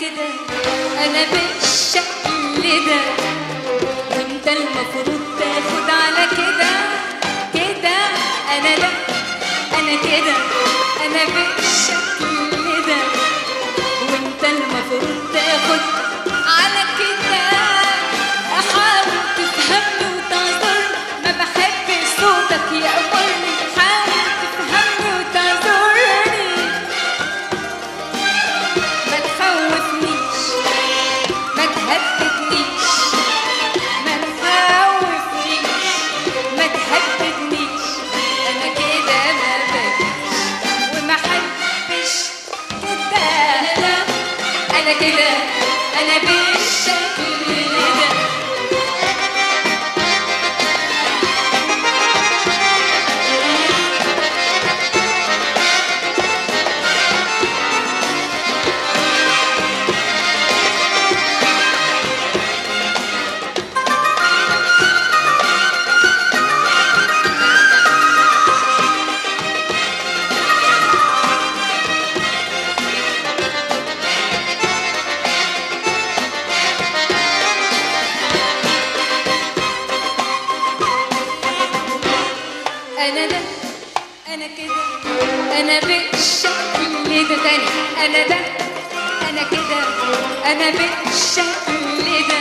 كده أنا بالشكل ده. وأنت المفروض تاخد على كده كده. أنا لأ أنا كده أنا بالشكل أنا ده. أنا كده. أنا بالشكل ده تاني. أنا ده. أنا كده. أنا بالشكل ده.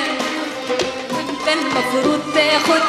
أنت المفروض تاخد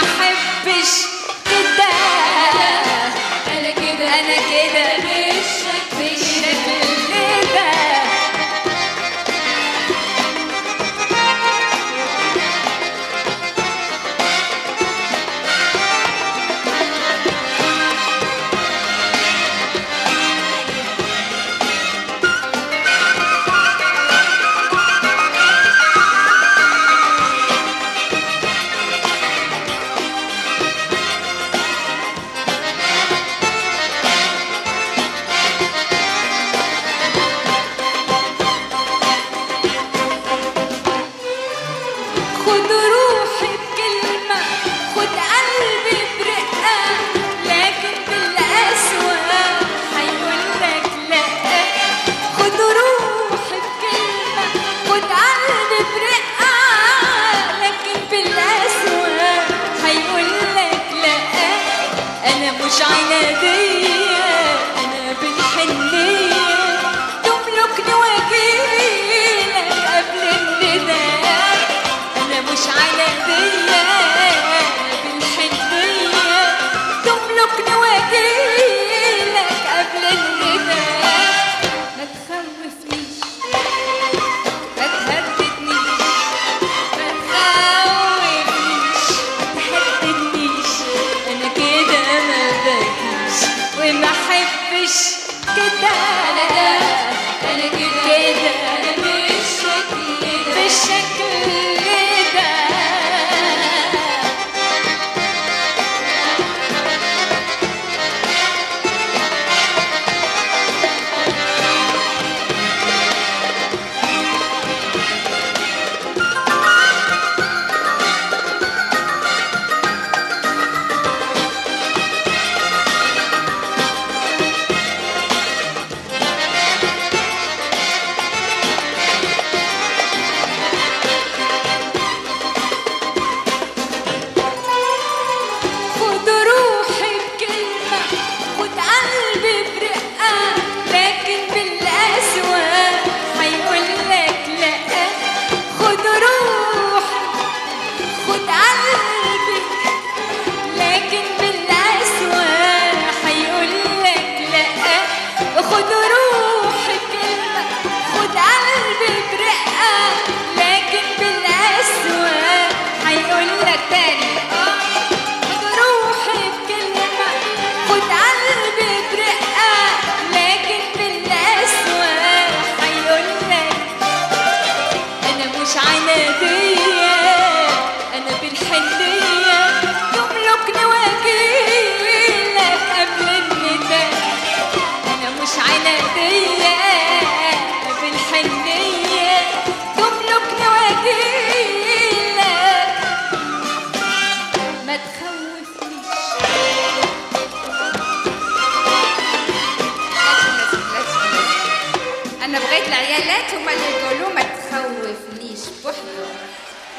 بحبش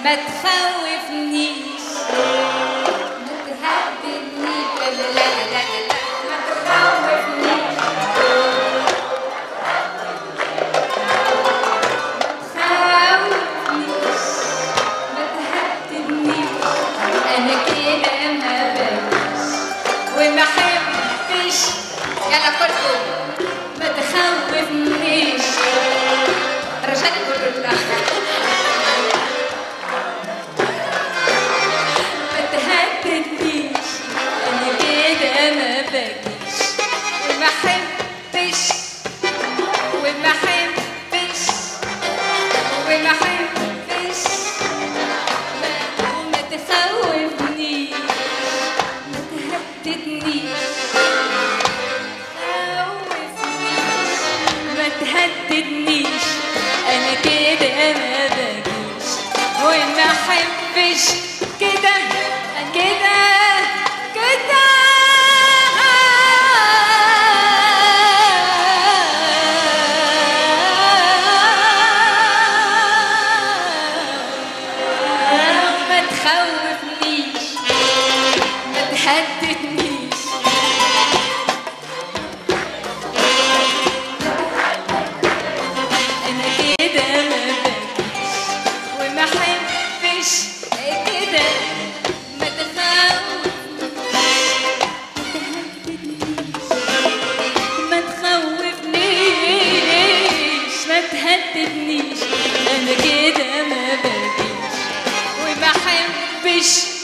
ما تخوفنيش. كده حبتنيش أنا كده ما بجيش وما حبش